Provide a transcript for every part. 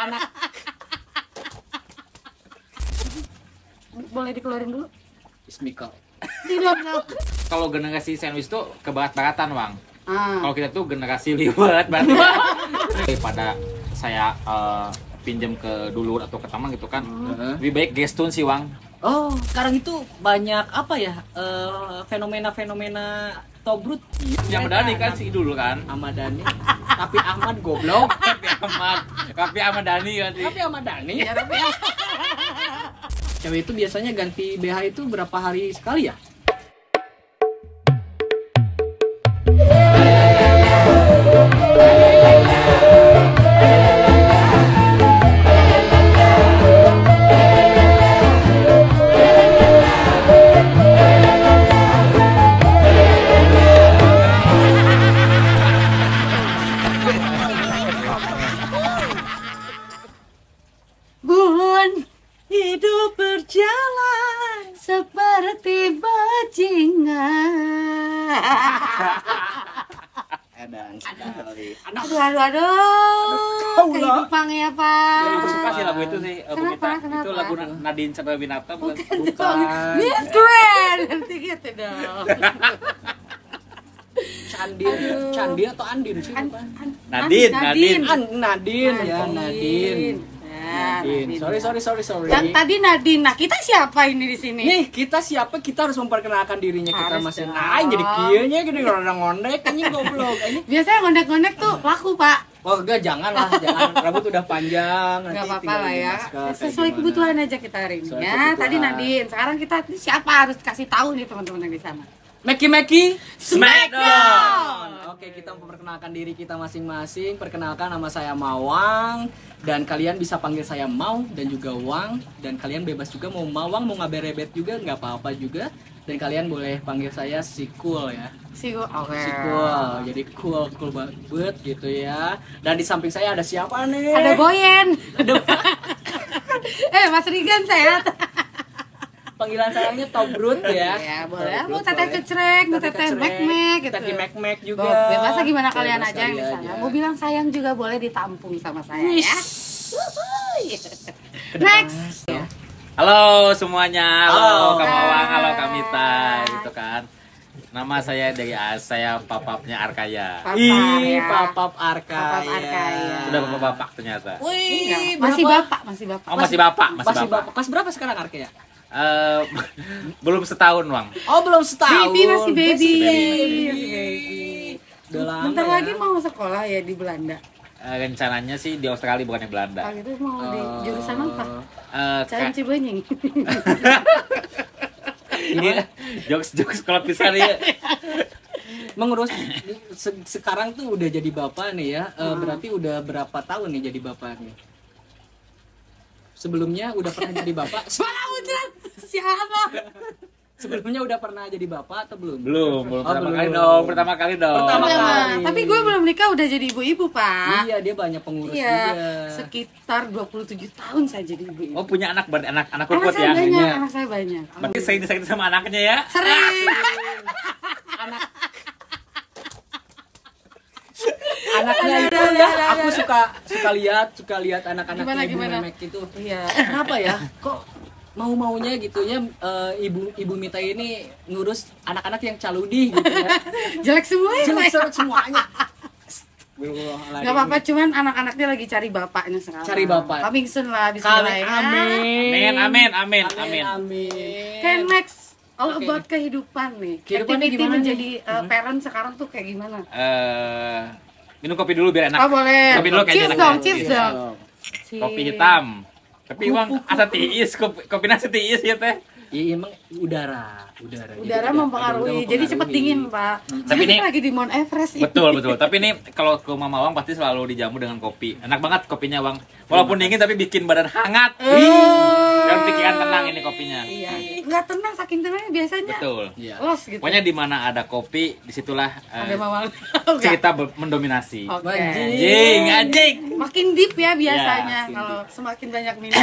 anak Boleh dikeluarin dulu? Ismiko. Tidak. Kalau generasi sandwich tuh kebarat-baratan, Bang. Ah. Kalau kita tuh generasi liwat berarti. Daripada saya eh, pinjam ke dulur atau ke teman gitu kan. Heeh. Lebih baik gestun sih, Bang. Oh, sekarang itu banyak apa ya? eh, fenomena-fenomena tobrut. Yang medani kan si dulu kan. Ahmad Dhani. Tapi Ahmad goblok. Tapi Ahmad, tapi Ahmad Dhani kan sih. Tapi Ahmad Dhani. Ya, tapi ya. Cewek itu biasanya ganti BH itu berapa hari sekali ya? Lagu itu sih, Bu Kenapa? Mita. Kenapa? Itu lagu Nadine Satya Winata bukan? Bukan Bukan. Miss Grand. Nanti gitu dong. Candin, Aduh. Candin atau Andin sih? An- an- Nadine, Nadine. An Nadine ya, Nadine. Ya, Nadine. Sorry, sorry, sorry, sorry. Yang tadi Nadine. Nah, kita siapa ini di sini? Nih, kita siapa? Kita harus memperkenalkan dirinya kita Harus masing dong. Nah, jadi kieunya gini orang ngondek anjing goblok. Ini Biasanya ngondek-ngondek tuh laku, Pak. Oh enggak, jangan lah, jangan. Rambut udah panjang. Gak nanti apa-apa tinggal lah ya. kayak Sesuai kebutuhan aja kita hari ini ya. Tadi Nadine. Sekarang kita siapa harus kasih tahu nih teman-teman yang di sana. Meki Meki Smackdown. Oke, kita memperkenalkan diri kita masing-masing. Perkenalkan nama saya Mawang dan kalian bisa panggil saya Mau dan juga Wang dan kalian bebas juga mau Mawang mau ngaberebet juga nggak apa-apa juga dan kalian boleh panggil saya si cool ya. Si Oke. Si cool. Jadi cool cool banget gitu ya. Dan di samping saya ada siapa nih? Ada Boyen. eh, Mas Rigan sehat. Panggilan sayangnya Tobrut ya. Ya, boleh. Mau teteh kecrek, mau teteh mek-mek gitu. Teteh mek-mek juga. Bo- Bebas lah gimana kalian aja yang di kalian sana. aja. Mau bilang sayang juga boleh ditampung sama saya ya. Next. Ya. Halo semuanya, halo, Halo. Kak Mawang, halo Kak Hai. Mita, gitu kan. Nama saya dari A- saya papapnya Arkaya. Papa, Ih, ya. papap Arkaya. Papap Arkaya. Sudah bapak-bapak ternyata. Wih, masih bapak, masih bapak. Oh masih bapak, masih, Masih bapak. bapak. Kelas berapa sekarang Arkaya? Eh, belum setahun bang. Oh, belum setahun. Baby masih baby. Baby. baby. Udah lama Bentar ya. lagi mau sekolah ya di Belanda. Eh, rencananya sih di Australia bukan di Belanda. Kalau gitu mau di Oh. jurusan apa? Eh, Cari Kak, Cibenying. ini jokes jokes kalau pisan ya. Mengurus se- sekarang tuh udah jadi bapak nih ya. Eh, Hmm. berarti udah berapa tahun nih jadi bapak nih? Sebelumnya udah pernah jadi bapak? Udah siapa? Sebelumnya udah pernah jadi bapak atau belum? Belum, belum Oh, pertama belum. kali dong, pertama kali dong. Pertama Udah, kali. Tapi gue belum nikah udah jadi ibu-ibu, Pak. Iya, dia banyak pengurus Iya, juga. sekitar 27 tahun saya jadi ibu-ibu. Oh punya anak berarti anak anak anak kuat saya ya. banyak, banyak. anak saya banyak. Berarti sering disakiti sama anaknya ya. Sering. Anaknya Ada, itu ada, ya, ada, aku suka suka lihat, suka lihat anak-anak Gimana, ibu gimana? memek itu. Iya. Kenapa ya? Kok mau maunya gitu ya eh, ibu ibu Mita ini ngurus anak-anak yang caludi gitu ya. Jelek semua ya, Pak. Jelek-jelek semuanya. Gak apa-apa, cuman anak-anaknya lagi cari bapaknya sekarang. Cari bapak. Coming soon lah, Kami bismillah ya. Amin, amin, amin, Amin. amin. Amin. Oke, next. All Oke. about kehidupan nih. Activity gimana menjadi uh, parent sekarang tuh kayak gimana? Eh, minum kopi dulu biar enak. Oh boleh. Kopi dulu kayaknya cheers enak dong, ya. Cheers. dong. Kopi hitam. Tapi uang asa tiis, kopi, nasi tiis ya teh. Iya emang udara, udara. Jadi Udara ada- mempengaruhi, ada jadi cepet dingin pak. Tapi Tapi ini lagi di Mount Everest ini. Betul, betul. Tapi ini kalau ke Mama Wang pasti selalu dijamu dengan kopi. Enak banget kopinya, Wang. Walaupun dingin tapi bikin badan hangat. Dan pikiran tenang ini kopinya. Iya. Nggak tenang, saking tenangnya biasanya Betul. Iya. los gitu. Pokoknya di mana ada kopi, di situlah Ada eh, mawang. cerita ber- mendominasi. Oke. Anjing. Anjing, anjing. Makin deep ya biasanya makin kalau semakin banyak minum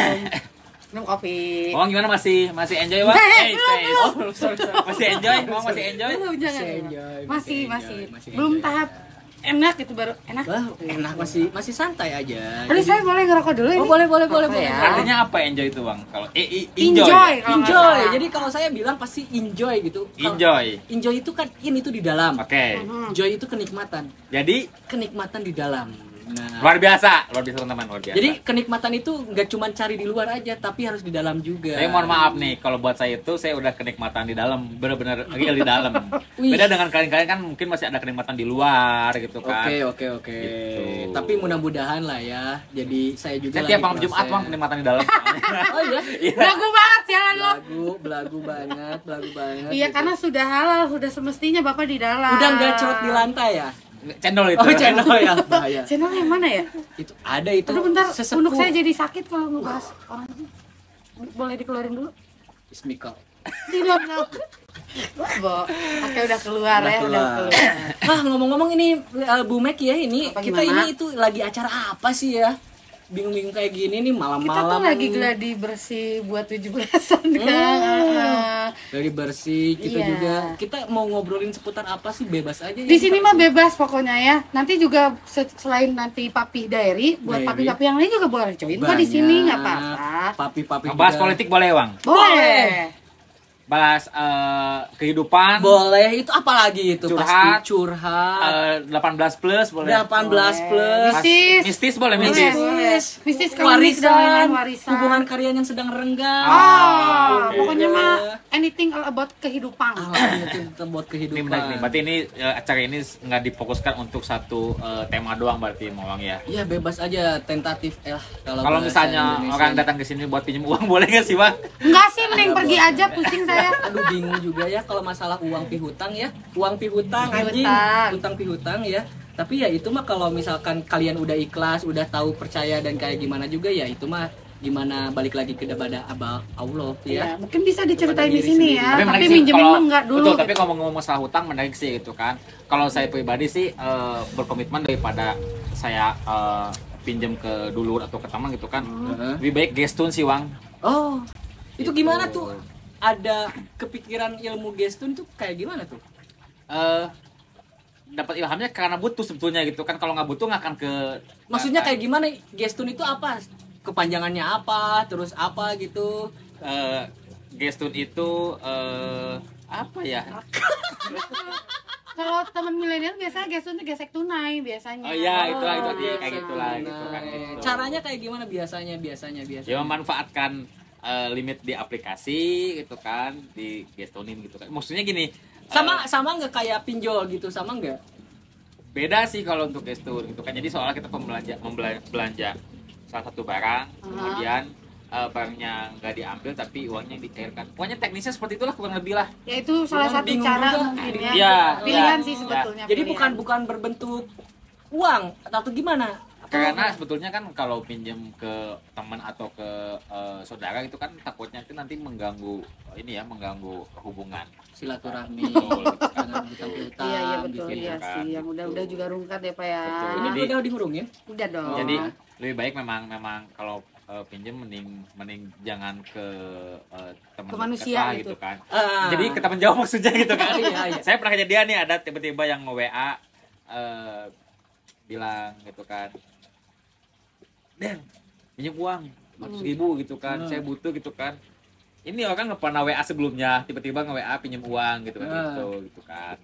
minum kopi. Wang gimana masih masih enjoy, Wang? Eh, Eh, belum, say- belum. oh, sorry, sorry. Masih enjoy? Masih enjoy? Belum, jangan. Masih enjoy, masih, masih masih, enjoy, masih Belum enjoy. tahap enak gitu baru enak. Wah, enak masih masih santai aja. Aduh saya boleh ngerokok dulu ini. Oh, boleh boleh boleh Apa boleh. ya? Artinya apa enjoy itu bang? Kalau eh, i- Enjoy. enjoy. Enjoy. Jadi kalau saya bilang pasti enjoy gitu. Kalau- Enjoy. Enjoy itu kan in itu di dalam. Oke. Mhm. Joy itu kenikmatan. Jadi Kenikmatan di dalam. Nah, luar biasa, luar biasa teman-teman, luar biasa. jadi kenikmatan itu nggak cuma cari di luar aja, tapi harus di dalam juga. Saya mohon maaf nih, kalau buat saya itu saya udah kenikmatan di dalam, bener-bener real di dalam. Beda dengan kalian-kalian kan mungkin masih ada kenikmatan di luar gitu kan. Oke oke oke. Gitu. Tapi mudah-mudahan lah ya. Jadi saya juga Saya lagi tiap malam. Jumat bang kenikmatan di dalam. Oh iya. Belagu banget jalan lo. Belagu, belagu banget, belagu banget. Iya gitu. karena sudah halal, sudah semestinya bapak di dalam. udah nggak cerut di lantai ya. Cendol itu. Oh channel ya bahaya. Channel yang mana ya? Itu ada itu. Aduh bentar, sesepuh. punuk saya jadi sakit kalau ngebahas orang ini. Boleh dikeluarin dulu? Ismika. Tidak. Bo, Oke udah keluar Udah ya, udah keluar. keluar. Ah ngomong-ngomong ini uh, Bu Mek ya ini Apa, kita gimana? ini itu lagi acara apa sih ya? Bingung-bingung kayak gini nih malam-malam. Kita tuh lagi gladi bersih buat 17-an kan. Hmm. Dari bersih kita Iya. juga. Kita mau ngobrolin seputar apa sih bebas aja. ya. Di sini mah bebas pokoknya ya. Nanti juga se- selain nanti papi diary, buat papi-papi yang lain juga boleh join kok di sini nggak apa-apa. Papi-papi. Juga. politik boleh bang. Boleh. Bahas eh, kehidupan. Boleh. Itu apa lagi itu? Curhat. Pasti curhat. eh, 18 plus boleh. 18 plus. Mistis. Mistis boleh mistis. boleh. Mistis warisan, warisan. hubungan kalian yang sedang renggang. Oh, Oke. pokoknya mah anything all about kehidupan. Ah, itu kita buat Ini kehidupan. menarik nih. Berarti ini eh, acara ini nggak difokuskan untuk satu eh, tema doang berarti Mawang ya. Ya bebas aja tentatif eh lah kalau Kalau misalnya Indonesia. orang datang ke sini buat pinjam uang boleh nggak sih bang? Enggak sih, mending pergi aja pusing saya. Aduh bingung juga ya kalau masalah uang pihutang ya. Uang pihutang anjing. Utang pihutang ya. Tapi ya itu mah kalau misalkan kalian udah ikhlas, udah tahu percaya dan kayak gimana juga ya itu mah gimana balik lagi kepada abah Allah ya. Ya, mungkin bisa diceritain di sini sendiri. ya. Tapi, sih minjemin kalau- enggak dulu. Betul, tapi gitu. ngomong-ngomong masalah hutang menarik sih gitu kan. Kalau saya pribadi sih eh, berkomitmen daripada saya eh, pinjam ke dulur atau ke teman gitu kan. Heeh. Lebih baik gestun sih Wang. Oh. Itu Gitu. gimana tuh? Ada kepikiran ilmu gestun tuh kayak gimana tuh? Eh dapat ilhamnya karena butuh sebetulnya gitu kan. Kalau nggak butuh nggak akan ke Maksudnya kayak gimana? Gestun itu apa? Kepanjangannya apa? Terus apa gitu? eh, gestun itu eh, apa ya? Kalau teman milenial biasanya gesek gesek tunai biasanya. Oh iya, itulah itu Oh, dia kayak gitulah gitu kan. gitu. Caranya kayak gimana biasanya? Biasanya biasanya. ya memanfaatkan eh, limit di aplikasi gitu kan di gestonin gitu kan. Maksudnya gini sama eh, sama nggak kayak pinjol gitu? Sama nggak? Beda sih kalau untuk gestur gitu kan. Jadi soalnya kita membelanja membela- belanja salah satu barang kemudian eh, barangnya nggak diambil tapi uangnya dicairkan. Pokoknya teknisnya seperti itulah kurang lebih lah. Ya itu salah satu cara juga. mungkin ya. Iya, Pilihan iya, sih sebetulnya. jadi pilihan. bukan bukan berbentuk uang atau gimana karena sebetulnya kan kalau pinjam ke teman atau ke eh, saudara itu kan takutnya itu nanti mengganggu ini ya mengganggu hubungan silaturahmi Betul, gitu kan. jangan hutang piutang Iya iya betul gitu. iya kan, sih. Yang gitu. udah-udah juga rungkat ya Pak ya. Betul. ini Jadi- udah dihurungin Udah dong. jadi lebih baik memang memang kalau eh, pinjam mending mending jangan ke eh, teman Ke manusia dekat lah gitu. kan Ah. jadi ke teman jauh maksudnya gitu kan Iya, iya. saya pernah kejadian nih ada tiba-tiba yang nge WA eh, bilang gitu kan Den pinjam uang ratus ribu gitu kan Hmm. saya butuh gitu kan ini orang nggak pernah WA sebelumnya tiba-tiba nge WA pinjam uang gitu kan Ah. gitu gitu kan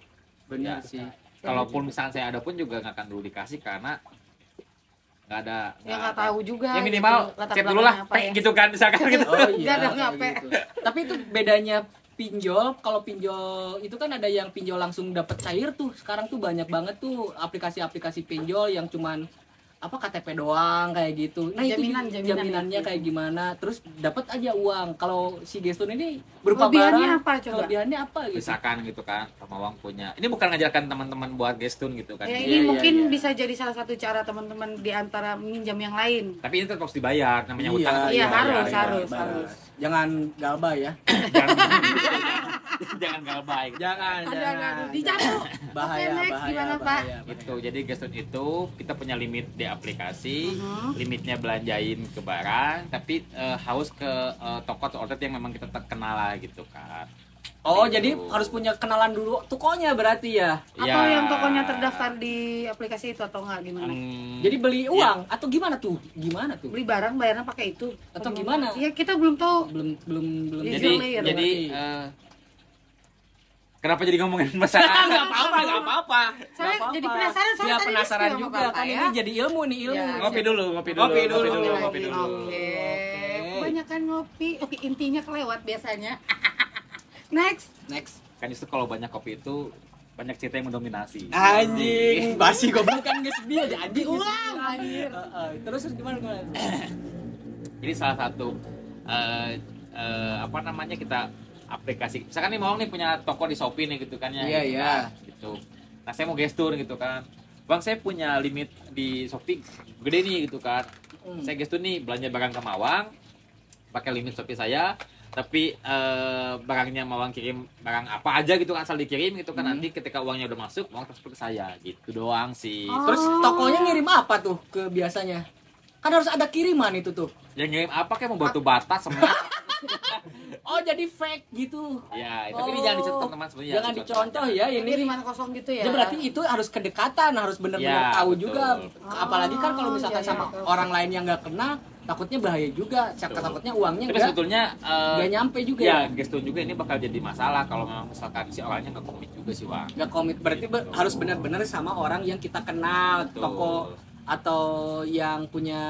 benar Ya. sih kalaupun misalnya saya ada pun juga nggak akan dulu dikasih karena nggak ada Ya nggak tahu juga. ya minimal gitu, chat dulu lah ya. gitu kan misalkan gitu Oh iya. Ada gitu. Tapi itu bedanya pinjol, kalau pinjol itu kan ada yang pinjol langsung dapat cair tuh. Sekarang tuh banyak banget tuh aplikasi-aplikasi pinjol yang cuman apa KTP doang kayak gitu. Nah, Jaminan, itu jaminan jaminannya ya. kayak gimana? Terus dapat aja uang. Kalau si Gestun ini berupa Kelebihannya barang, apa coba? Kelebihannya apa gitu? misalkan gitu kan sama uang punya ini bukan ngajarkan teman-teman buat gestun gitu kan Ya Iya, ini iya, mungkin iya. bisa jadi salah satu cara teman-teman di antara minjam yang lain. tapi ini tetap harus dibayar namanya Iya, hutang iya, dibayar, harus, gitu. harus, Baik. harus. Jangan galbah ya. jangan jangan galbay Jangan, Aduh, jangan. aduh, dijatuh. Bahaya, Oke, next, bahaya, gimana, Pak? bahaya, bahaya. itu jadi gestun itu kita punya limit di aplikasi Mhm. limitnya belanjain ke barang tapi eh, harus ke eh, toko atau outlet yang memang kita terkenal lah gitu kan Oh, jadi harus punya kenalan dulu tokonya berarti ya. Atau Ya. yang tokonya terdaftar di aplikasi itu atau enggak gimana? Hmm, Jadi beli uang atau gimana tuh? Gimana tuh? Beli barang bayarnya pakai itu Atau gimana? Iya, kita belum tahu. Belum belum belum. Iya, jadi layer jadi berarti. Kenapa jadi ngomongin masalah Enggak apa-apa, enggak apa-apa. Saya jadi penasaran, soalnya Biar tadi penasaran juga sama kan Bapak ini ya. jadi ilmu nih, ilmu. Ya, ngopi dulu ngopi dulu Ngopi dulu, ngopi dulu, ngopi dulu. Oke. Kebanyakan ngopi, oke intinya kelewat biasanya. Next. Next. kan justru kalau banyak kopi itu banyak cerita yang mendominasi Anjing, basi goblok kan guys dia jadi Ulang, Terus terus gimana gimana? jadi salah satu eh, eh, apa namanya kita aplikasi misalkan nih mau nih punya toko di Shopee nih gitu kan ya Iya, gitu iya. kan, gitu nah saya mau gestur gitu kan bang saya punya limit di Shopee gede nih gitu kan Hmm. saya gestur nih belanja barang ke Mawang pakai limit Shopee saya tapi eh, barangnya Mawang kirim barang apa aja gitu kan asal dikirim gitu kan Hmm. nanti ketika uangnya udah masuk uang transfer ke saya gitu doang sih Oh. Terus tokonya ngirim apa tuh ke biasanya? Kan harus ada kiriman itu tuh. yang ngirim apa kayak mau batu bata semen Oh, jadi fake gitu. ya tapi ini Oh. jangan dicontoh teman sebenarnya Jangan dicontoh ya Ini ini. kiriman kosong gitu ya. Ya berarti itu harus kedekatan, harus benar-benar Ya, tahu betul. juga. Apalagi kan kalau misalkan iya, iya, sama betul. orang lain yang nggak kenal, takutnya bahaya juga. Siapa takutnya uangnya tapi nggak sebetulnya eh, nggak nyampe juga ya ya. gestur juga ini bakal jadi masalah kalau memang misalkan si orangnya nggak komit juga sih Wang Nggak komit berarti be- harus benar-benar sama orang yang kita kenal, Betul. toko atau yang punya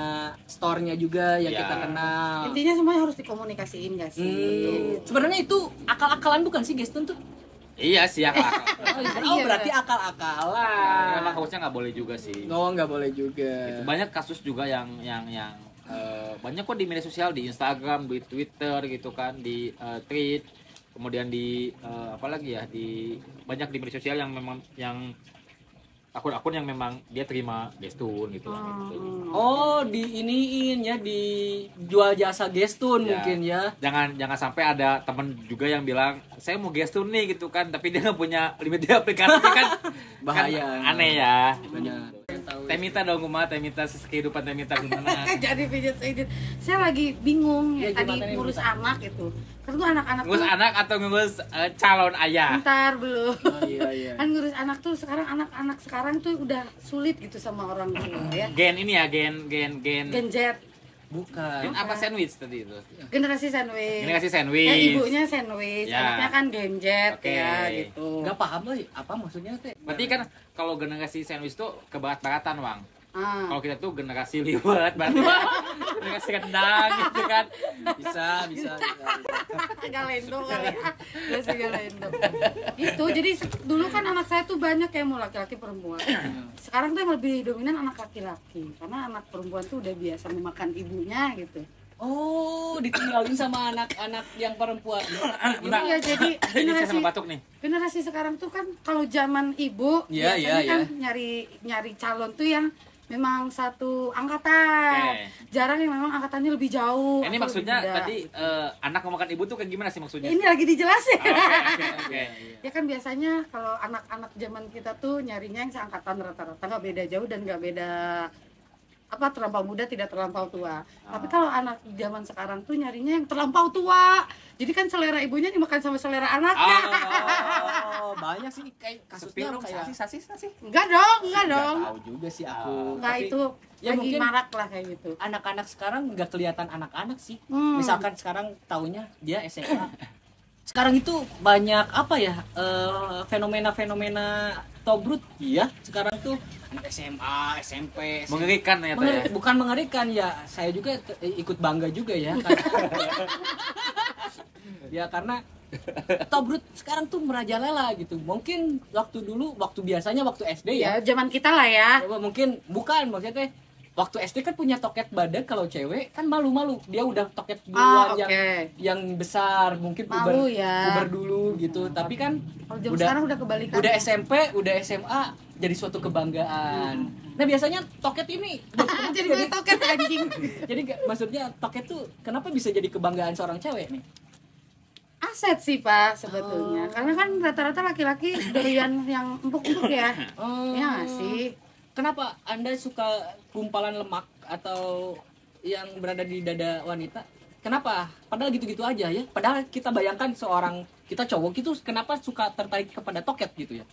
store-nya juga yang Ya. kita kenal. Intinya semuanya harus dikomunikasiin gak sih? Hmm, sebenarnya itu akal-akalan bukan sih Gestun tuh? iya sih ya Kak. Oh, Iya, berarti Memang akal-akalan. harusnya nggak boleh juga sih Oh, nggak boleh juga. Itu banyak kasus juga yang yang yang eh, banyak kok di media sosial di Instagram di Twitter gitu kan di eh, tweet kemudian di eh, apa lagi ya di banyak di media sosial yang memang yang akun-akun yang memang dia terima gestun gitu lah gitu. Hmm. Oh, di iniin ya, di jual jasa Gestun Ya. mungkin ya. jangan jangan sampai ada temen juga yang bilang saya mau gestun nih gitu kan tapi dia nggak punya limit di aplikasi kan Bahaya. kan aneh ya Benar. Temita dong Uma Temita kehidupan Temita gimana Jadi pijat pijat. Saya lagi bingung Ya, tadi nih, ngurus anak itu. Kan tuh anak-anak ngurus tuh anak atau ngurus eh, calon ayah Bentar belum. Oh, iya iya. Kan ngurus anak tuh sekarang anak-anak sekarang tuh udah sulit gitu sama orang tua ya. gen ini ya gen gen gen Gen Z, Bukan. gen apa sandwich tadi itu generasi sandwich. generasi Ya, sandwich ibunya sandwich, Ya. anaknya kan Gen Z Oke. ya gitu. Nggak paham lah apa maksudnya teh. berarti kan kalau generasi sandwich tuh kebarat-baratan Wang Ah. kalau kita tuh generasi liwat berarti generasi kendang gitu kan bisa bisa. Galendo kali ya. Generasi Galendo. Itu jadi dulu kan anak saya tuh banyak yang mau laki-laki perempuan. Sekarang tuh yang lebih dominan anak laki-laki karena anak perempuan tuh udah biasa memakan ibunya gitu. Oh, ditinggalin sama anak-anak yang perempuan. Ini ya jadi generasi batuk nih generasi sekarang tuh kan kalau zaman ibu Iya, biasanya iya, kan iya. nyari nyari calon tuh yang memang satu angkatan. Oke. Jarang yang memang angkatannya lebih jauh. ini maksudnya tadi eh, anak mau makan ibu tuh kayak gimana sih maksudnya ini lagi dijelasin. Oh, oke oke oke ya kan biasanya kalau anak-anak zaman kita tuh nyarinya yang seangkatan rata-rata nggak beda jauh dan nggak beda apa terlampau muda tidak terlampau tua. Tapi kalau anak zaman sekarang tuh nyarinya yang terlampau tua. Jadi kan selera ibunya dimakan sama selera anaknya. Oh, banyak sih kayak kasusnya kayak sasis sasis sasis Enggak dong, enggak Nggak dong. tahu juga sih aku. Enggak Tapi itu ya lagi mungkin- marak lah kayak gitu. anak-anak sekarang nggak kelihatan anak-anak sih. Hmm. Misalkan sekarang taunya dia SMA. Sekarang itu banyak apa ya eh, fenomena-fenomena tobrut. Iya, sekarang tuh SMA, SMP, SMP. mengerikan ya Mengeri- ya bukan mengerikan ya saya juga t- ikut bangga juga ya karena ya karena tobrut sekarang tuh merajalela gitu mungkin waktu dulu waktu biasanya waktu SD ya Ya zaman kita lah ya. Mungkin bukan maksudnya teh waktu SD kan punya toket badan kalau cewek kan malu-malu dia udah toket duluan Ah, yang oke. yang besar mungkin Malu puber, ya. puber dulu gitu tapi kan Kalau udah sekarang udah kebalikan. udah SMP udah SMA jadi suatu kebanggaan nah biasanya toket ini jadi gue toket anjing. jadi maksudnya toket tuh kenapa bisa jadi kebanggaan seorang cewek nih Aset sih Pak sebetulnya. Oh. Karena kan rata-rata laki-laki doyan yang empuk-empuk ya. oh. Ya sih? kenapa anda suka gumpalan lemak atau yang berada di dada wanita kenapa padahal gitu-gitu aja ya padahal kita bayangkan seorang kita cowok gitu kenapa suka tertarik kepada toket gitu ya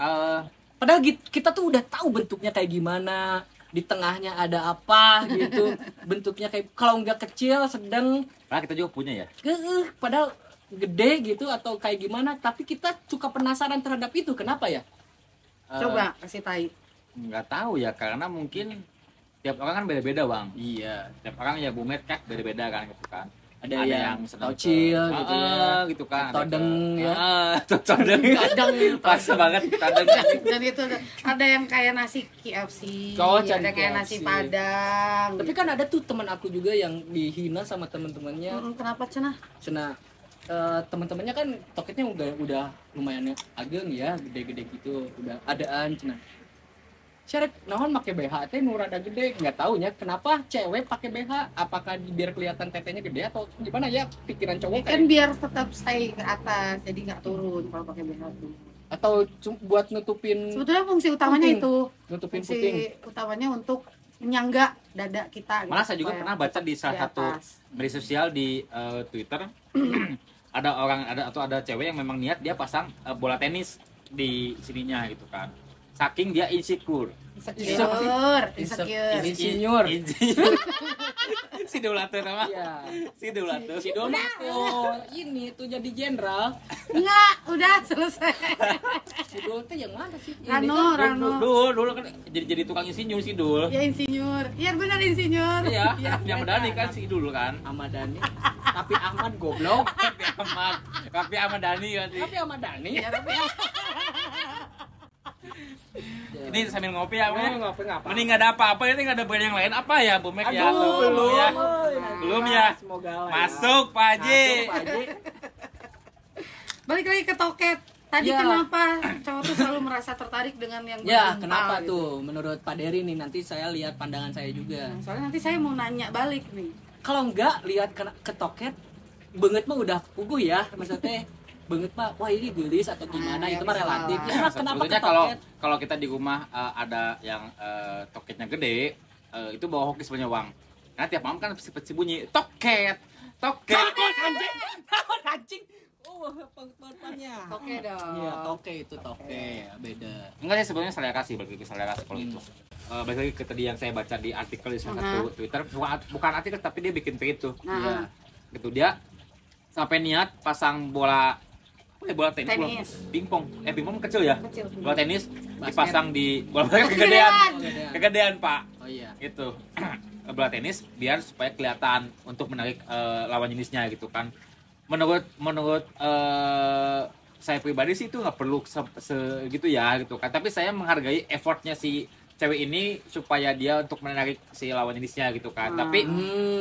Eh, padahal kita tuh udah tahu bentuknya kayak gimana di tengahnya ada apa gitu. Bentuknya kayak kalau nggak kecil sedang. Padahal kita juga punya ya. Eh, padahal gede gitu atau kayak gimana tapi kita suka penasaran terhadap itu. Kenapa ya? Eh, Coba kasih tai. nggak tahu ya karena mungkin tiap orang kan beda-beda bang. Iya. Tiap orang ya bumet kan beda-beda kan gitu kan ada, yang, senang tocil ke- gitu Ah, ya. gitu kan. Ada Todeng ya. Ah, todeng. Kadang pas banget todeng. Dan itu ada- ada yang kayak nasi KFC, Oh, ada cari kayak nasi padang. tapi kan ada tuh teman aku juga yang dihina sama teman-temannya. Mm, kenapa cenah? Cina eh, teman-temannya kan toketnya udah udah lumayan ageng ya gede-gede gitu. Udah adaan cina Syarat naon pakai BH teh nu rada gede nggak tahu ya kenapa cewek pakai BH apakah di- biar kelihatan tetenya gede atau gimana ya pikiran cowok Kan kayak biar tetap stay ke atas, jadi nggak turun kalau pakai BH tuh. atau cum- buat nutupin Sebetulnya fungsi utamanya Puting. itu, nutupin fungsi puting utamanya untuk menyangga dada kita. gitu, malah saya juga pernah baca di di salah satu atas. media sosial di eh, Twitter ada orang ada atau ada cewek yang memang niat dia pasang eh, bola tenis di sininya gitu kan saking dia insecure. Insecure, insecure. Insinyur. Insinyur. si Dulatur nama. Iya. Si Dulatur si Dona. Tuh ini tuh jadi jenderal. Enggak, udah selesai. si teh yang mana sih? Rano, kan- Rano. dulu dulu kan jadi jadi tukang insinyur si Dul. Ya insinyur. Iya benar insinyur. iya Ya, yang medani kan si Dul kan. Ahmad Dhani. Tapi Ahmad goblok. Kapi Ahmad. Kapi Ahmad kan sih. Tapi Ahmad Dhani. Ya, tapi ya. Ini sambil ngopi ya Oh, Mek. ngapa ngapa Mending nggak ada apa-apa ini nggak ada brand yang lain apa ya Bu Mek ya Aduh, belum ya Belum ya? semoga lah ya. masuk Pak Haji Masuk, Pak Haji. Balik lagi ke toket. Tadi Ya. kenapa cowok tuh selalu merasa tertarik dengan yang Ya, kenapa gitu? tuh? Menurut Pak Dery nih, nanti saya lihat pandangan saya juga. Nah, Soalnya nanti saya mau nanya balik nih. Kalau enggak lihat ke, ke toket, banget mah udah pugu ya, maksudnya banget mah, wah ini gelis atau gimana, Ah, itu mah relatif. Ya, Nah, kenapa ke sebetulnya kalau kalau kita di rumah eh, ada yang eh, toketnya gede eh, itu bawa hoki sebenarnya uang karena tiap malam kan pasti bunyi toket toket anjing, anjing. Oh, pengetahuannya. Oke dong. Iya, toke itu toke, ya, beda. enggak sih sebetulnya selera sih balik lagi ke selera sih kalau Hmm. itu Eh, balik lagi ke tadi yang saya baca di artikel di salah satu Twitter bukan, bukan artikel tapi dia bikin tweet tuh Iya. gitu dia sampai niat pasang bola apa ya bola tenis, bola Tenis. pingpong eh pingpong kecil ya kecil. bola tenis Basket. dipasang di bola basket Kegedean. kegedean Kegedean. pak Oh iya. itu bola tenis biar supaya kelihatan untuk menarik eh, lawan jenisnya gitu kan menurut menurut eh, saya pribadi sih itu nggak perlu se- segitu ya gitu kan tapi saya menghargai effortnya si cewek ini supaya dia untuk menarik si lawan jenisnya gitu kan Hmm. tapi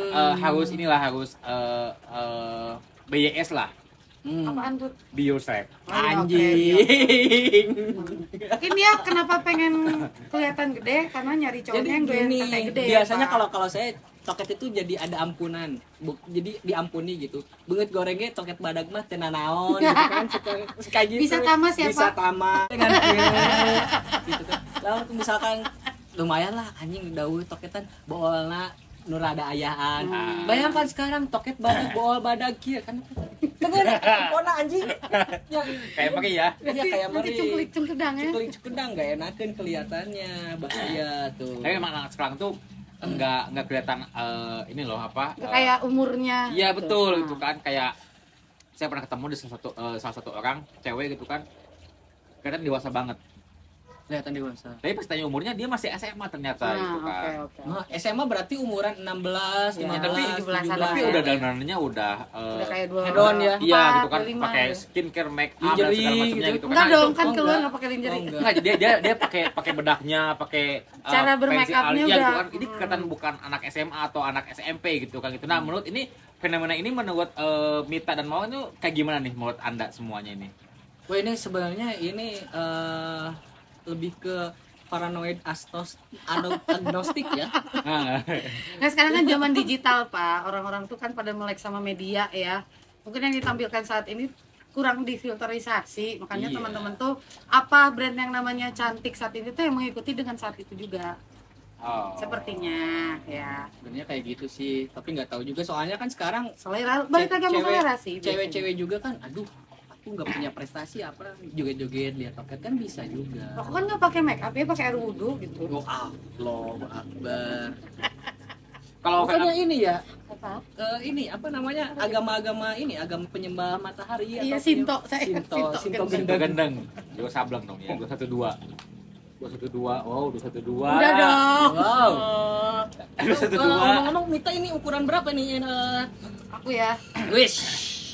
eh, harus inilah harus eh, eh, BYS lah Hmm. Apaan tuh? yourself Oh, iya, oke, Anjing. Mungkin dia kenapa pengen kelihatan gede karena nyari cowoknya Jadi yang gini, gede. biasanya Pak. kalau kalau saya toket itu jadi ada ampunan. Jadi diampuni gitu. Banget gorengnya toket badag mah teu naon gitu kan suka, suka gitu. Bisa tamas ya, Bisa tamas dengan gitu kan. Lalu misalkan lumayan lah anjing daun toketan boolna nur ada ayahan. Hmm. Bayangkan sekarang toket badag bool badag kieu kan. Tegur pona anjing. Yang kayak pakai ya Iya kayak meri. cungklik cungkedang ya. Cekuling cukudang gak enakan kelihatannya bahaya tuh. tapi memang anak sekarang tuh nggak nggak kelihatan eh, ini loh apa eh, kayak umurnya. Iya betul Nah. itu kan kayak saya pernah ketemu di salah satu eh, salah satu orang cewek gitu kan kelihatan dewasa banget Kelihatan dewasa. tapi pas tanya umurnya dia masih SMA ternyata Nah, gitu oke kan oke. Nah, SMA berarti umuran 16, Ya, 15, tapi 17-an 17. tapi ya. udah dandanannya udah eh, Udah kayak dua Head on ya? iya gitu kan 25 pakai ya. skincare make up dan Lingerie segala macamnya gitu. gitu, Enggak Nah, dong, kan oh, keluar enggak. nggak pakai lingerie. Oh, enggak. Dia dia dia pakai pakai bedaknya, pakai eh, Cara bermake upnya. Iya, udah- gitu kan. Ini hmm. kelihatan bukan anak SMA atau anak SMP gitu kan gitu. Nah, menurut ini fenomena ini menurut eh, Mita dan Mawar itu kayak gimana nih menurut Anda semuanya ini? Wah, ini sebenarnya ini eh, lebih ke paranoid astos agnostik ya. Nah, sekarang kan zaman digital pak, orang-orang tuh kan pada melek sama media ya. Mungkin yang ditampilkan saat ini kurang difilterisasi, makanya Iya. teman-teman tuh apa brand yang namanya cantik saat ini tuh yang mengikuti dengan saat itu juga. Oh. sepertinya ya sebenarnya kayak gitu sih tapi nggak tahu juga soalnya kan sekarang selera balik lagi sama selera sih cewek-cewek juga kan aduh aku nggak punya prestasi apa joget-joget lihat toket kan bisa juga aku kan nggak pakai make up ya pakai air wudhu gitu oh Allah akbar Kalau bukannya ini ya apa eh, ini apa namanya agama-agama ini agama penyembah matahari Iya, atau Sinto. Saya Sinto Sinto Sinto gendeng. Dua sableng dong ya. Dua satu dua. Dua satu dua. Wow, dua satu dua. udah dong Wow. Dua satu dua. ngomong-ngomong Mita ini ukuran berapa nih eh, aku ya wish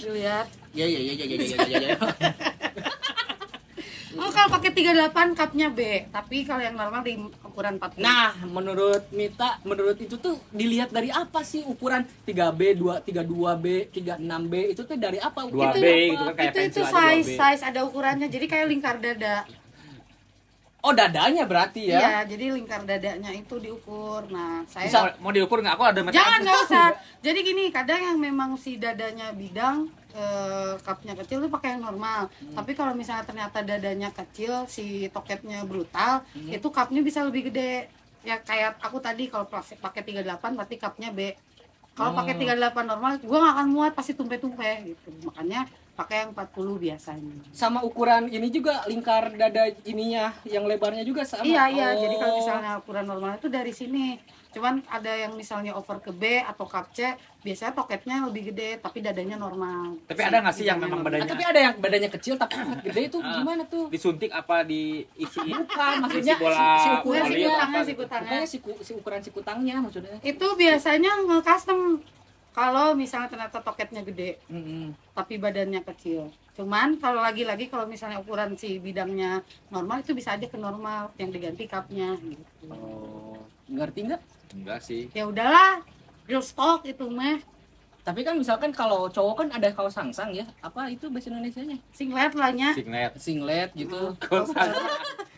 dilihat ya ya ya ya ya ya ya, ya. oh kalau pakai 38 cupnya B tapi kalau yang normal di ukuran 40 Nah, menurut Mita, menurut itu tuh dilihat dari apa sih ukuran 3B, 2, 32B, 36B itu tuh dari apa? Dua Itu B apa? gitu kan kayak itu itu size B. size ada ukurannya jadi kayak lingkar dada Oh, dadanya berarti ya. iya jadi lingkar dadanya itu diukur nah saya Bisa mau diukur nggak? Aku ada jangan nggak usah jadi gini kadang yang memang si dadanya bidang eh, cupnya kecil itu pakai yang normal Hmm. tapi kalau misalnya ternyata dadanya kecil si toketnya brutal Hmm. itu cupnya bisa lebih gede ya kayak aku tadi kalau plastik pakai 38 berarti cupnya B kalau Hmm. pakai 38 normal gua nggak akan muat pasti tumpe-tumpe gitu makanya pakai yang 40 biasanya Sama ukuran ini juga lingkar dada ininya yang lebarnya juga sama. Iya iya, Oh. jadi kalau misalnya ukuran normal itu dari sini. Cuman ada yang misalnya over ke B atau cup C, biasanya toketnya lebih gede tapi dadanya normal. Tapi ada nggak sih yang Bidangnya memang normal. Badannya tapi ada yang badannya kecil tapi gede itu Ah. gimana tuh? disuntik apa diisi? Bukan, maksudnya bola si, ukuran si gitu. si, ku- si ukuran si kutangnya maksudnya. Itu biasanya nge-custom kalau misalnya ternyata toketnya gede tapi badannya kecil. Cuman kalau lagi-lagi kalau misalnya ukuran si bidangnya normal itu bisa aja ke normal yang diganti cupnya gitu. Oh, ngerti nggak? Enggak sih. Ya udahlah, real stock itu mah. Tapi kan misalkan kalau cowok kan ada kaos sangsang ya. Apa itu bahasa Indonesianya? Singlet lah nya. Singlet. Singlet gitu.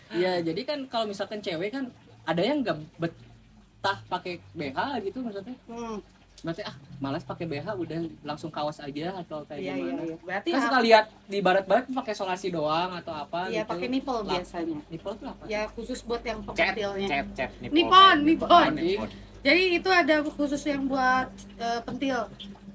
Iya, jadi kan kalau misalkan cewek kan ada yang nggak betah pakai BH gitu maksudnya. Hmm. Berarti ah malas pakai BH udah langsung kaos aja atau kayak Iya iya gimana? iya. Berarti Kan ya- suka lihat di barat-barat pakai solasi doang atau apa Iya gitu. pakai nipple Lap- biasanya. Nipple tuh apa? Ya khusus buat yang pentilnya. chat, chat. Nipon, nipon. nipon. Jadi itu ada khusus yang buat eh, pentil.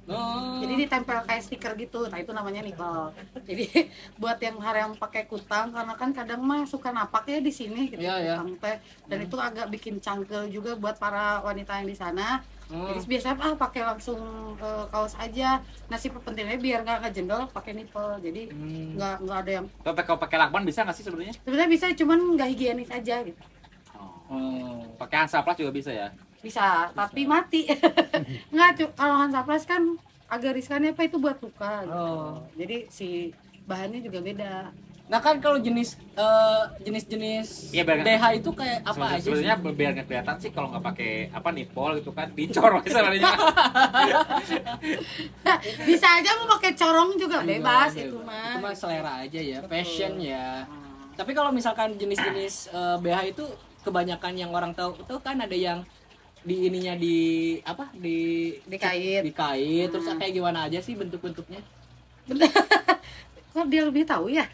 Oh. Jadi ditempel kayak stiker gitu. Nah itu namanya nipple. Jadi buat yang hari yang pakai kutang karena kan kadang mah suka napak ya di sini gitu Iya, iya. kutang teh. Dan itu agak bikin cangkel juga buat para wanita yang di sana. Oh. Jadi biasanya ah pakai langsung eh, kaos aja. Nah si pentilnya biar nggak ngejendol pakai nipple. Jadi Hmm. nggak nggak ada yang Kalau pakai kalau pakai lakban bisa nggak sih sebenarnya? sebenarnya bisa cuman nggak higienis aja gitu. Oh. Pakai Hansaplast juga bisa ya? bisa, tapi mati nggak kalau Hansaplast kan agak riskannya apa itu buat luka gitu. Oh. jadi si bahannya juga beda Nah kan kalau jenis eh, jenis-jenis Iya, biar- DH itu kayak apa aja sih? Sebenarnya biar nggak kelihatan sih kalau nggak pakai apa nipol gitu kan dicor misalnya. bisa aja mau pakai corong juga bebas Iya, itu Itu mah mah selera aja ya, fashion ya. Nah, Tapi kalau misalkan jenis-jenis eh, BH itu kebanyakan yang orang tahu itu kan ada yang di ininya di apa di Dikait. dikait terus Hmm. kayak gimana aja sih bentuk-bentuknya kok dia lebih tahu ya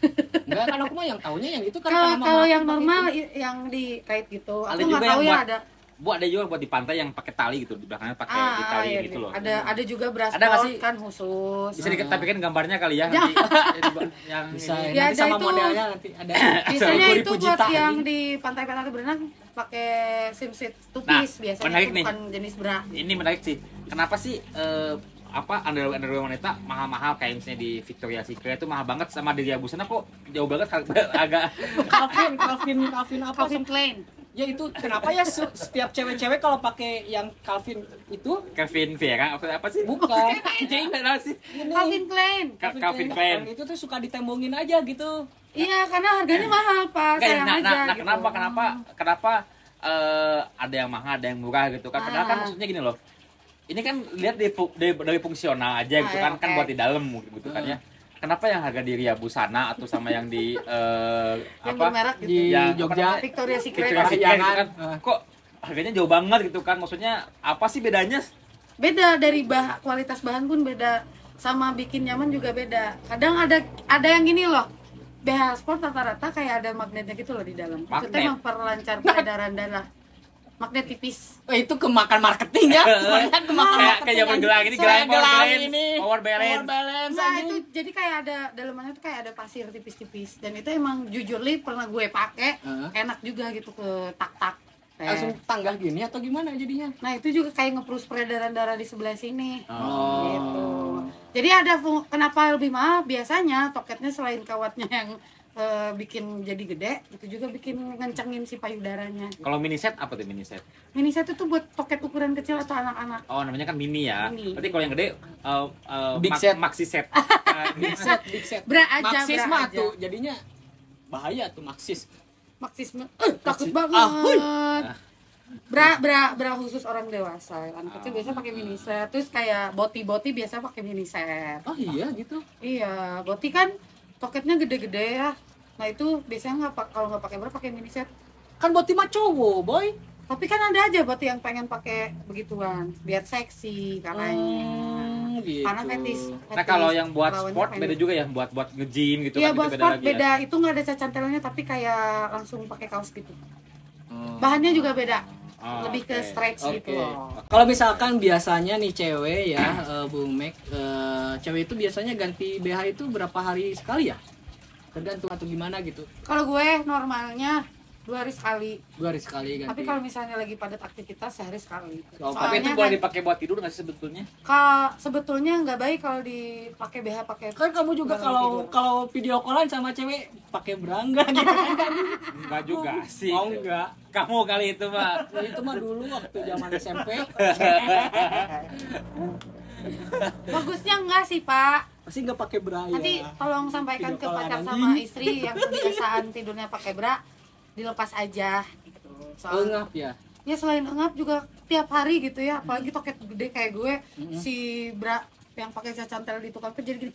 enggak kan aku mah yang tahunya yang itu kan kalau kalau yang normal itu. yang dikait gitu Ada aku juga nggak tahu yang ya buat- ada Bu ada juga buat di pantai yang pakai tali gitu di belakangnya pakai di tali iya, gitu loh. ada ada juga brass Ada sih? kan khusus Bisa dikit tapi kan gambarnya kali ya nanti yang bisa ini. Ya, nanti sama itu. modelnya nanti ada biasanya itu buat Pujita, yang di pantai-pantai berenang pakai swimsuit Nah, tupis biasanya menarik itu nih. bukan jenis bra Ini menarik sih. Kenapa sih eh, apa underwear underwear wanita mahal-mahal kayak misalnya di Victoria Secret. Itu mahal banget sama di Ria Busana kok. Jauh banget agak. Calvin Calvin Calvin apa Calvin Klein. Ya itu kenapa ya se- setiap cewek-cewek kalau pakai yang Calvin itu? Kevin Vera apa apa sih? bukan. Anjing nggak tahu sih. Ini, Calvin Klein. Calvin Klein. itu tuh suka ditembongin aja gitu. Iya karena harganya mahal pak. Sayang nah, aja nah, nah, gitu. kenapa kenapa kenapa eh, ada yang mahal ada yang murah gitu kan? Padahal kan Ah. maksudnya gini loh ini kan lihat dari, dari, dari fungsional aja gitu Ah, kan ya, kan buat di dalam gitu kan ya. Kenapa yang harga di Ria Busana atau sama yang di eh, yang apa? bermerek gitu? Di Yang apa Jogja. namanya? Victoria Secret. Victoria's Secret gitu kan. Ah. kok harganya jauh banget gitu kan? Maksudnya apa sih bedanya? Beda dari bah kualitas bahan pun beda. Sama bikin nyaman juga beda. Kadang ada ada yang gini loh. BH sport rata-rata kayak ada magnetnya gitu loh di dalam. Itu Magnet? tuh memperlancar peredaran darah magnet tipis Oh, itu kemakan marketing ya. Kemakan kemakan kayak marketing. kayak zaman gelang ini gelang power gelang balance ini. power balance Power balance. nah itu jadi kayak ada dalamannya tuh kayak ada pasir tipis-tipis dan itu emang jujur li pernah gue pakai Heeh. enak juga gitu ke tak-tak Teh. langsung tanggah gini atau gimana jadinya? nah itu juga kayak ngeprus peredaran darah di sebelah sini Oh. gitu jadi ada kenapa lebih mahal biasanya toketnya selain kawatnya yang eh, bikin jadi gede itu juga bikin ngencengin si payudaranya. Kalau mini set apa tuh mini set? Mini set itu buat toket ukuran kecil atau anak-anak. Oh namanya kan mini ya. Mini. berarti kalau yang gede uh, uh, Big mak- set. maxi set. Uh, Big set, big set. Bra aja, Maxis mah tuh jadinya bahaya tuh Maxis. maksisme eh, takut banget. Ah, bra bra bra khusus orang dewasa. Anak kecil biasa pakai mini set. Terus kayak boti boti biasa pakai mini set. Oh iya gitu. iya boti kan toketnya gede-gede ya nah itu biasanya nggak pak- kalau nggak pakai bra pakai mini set Kan boti mah cowok, boy. tapi kan ada aja boti yang pengen pakai begituan biar seksi katanya Hmm, gitu. karena fetis, nah fetis kalau yang buat sport beda juga ya buat buat nge-gym gitu Iya kan buat itu beda sport lagi ya. beda, itu nggak ada cacantelnya tapi kayak langsung pakai kaos gitu. Hmm. Bahannya juga beda, Oh, lebih ke oke. stretch Oke. gitu loh. Kalau misalkan biasanya nih cewek ya, eh, Bung Mek, eh, cewek itu biasanya ganti BH itu berapa hari sekali ya? Tergantung atau gimana gitu. Kalau gue normalnya dua hari sekali, Dua hari sekali ganti. tapi kalau misalnya lagi padat aktivitas sehari sekali. Oh, tapi itu boleh kan, dipakai buat tidur nggak sih sebetulnya ka- sebetulnya nggak baik kalau dipakai BH pakai kan kamu juga kalau tidur. kalau video callan sama cewek pakai berangga gitu kan? Enggak juga sih Oh enggak. kamu kali itu pak Ya, itu mah dulu waktu zaman SMP Bagusnya enggak sih Pak. pasti nggak pakai bra ya. Nanti tolong sampaikan Video ke pacar sama istri yang kebiasaan tidurnya pakai bra, dilepas aja. Gitu. Soalnya Engap ya. ya selain engap juga tiap hari gitu ya apalagi toket gede kayak gue si bra yang pakai cacantel di tukang kerja gini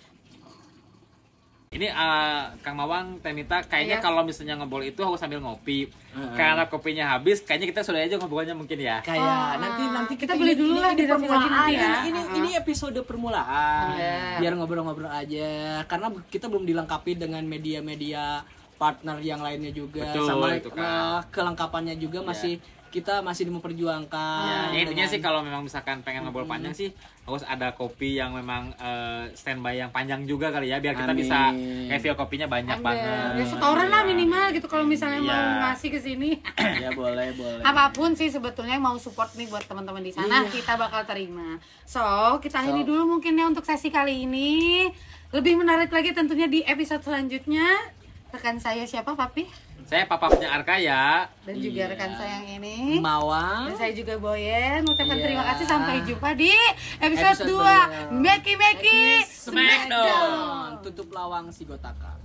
ini eh, Kang Mawang Tenita kayaknya Iya. kalau misalnya ngobrol itu harus sambil ngopi Heeh. karena kopinya habis kayaknya kita sudah aja ngobrolnya mungkin ya Kayak Ah, nanti nanti kita beli dulu lah di lagi permulaan nanti ya. ini, ini, Ah. ini episode permulaan. Iya. Biar ngobrol-ngobrol aja karena kita belum dilengkapi dengan media-media partner yang lainnya juga Betul, sama itu kan. eh, kelengkapannya juga Iya. masih kita masih memperjuangkan. Ya, ya intinya dengan- sih kalau memang misalkan pengen ngobrol panjang sih harus ada kopi yang memang eh, standby yang panjang juga kali ya biar kita Amin. bisa refill kopinya banyak Ada. banget. ya setoran lah minimal gitu kalau misalnya Iya. mau ngasih ke sini ya boleh boleh. apa pun sih sebetulnya yang mau support nih buat teman-teman di sana Iya. kita bakal terima so kita akhiri So. dulu mungkin ya untuk sesi kali ini lebih menarik lagi tentunya di episode selanjutnya rekan saya siapa papi Saya papapnya Arka ya. dan juga Iya. rekan saya yang ini Mawang. Dan saya juga Boyen mengucapkan Iya. terima kasih sampai jumpa di episode, Episode 2 dua. Meki Meki Smackdown. Tutup lawang si Gotaka.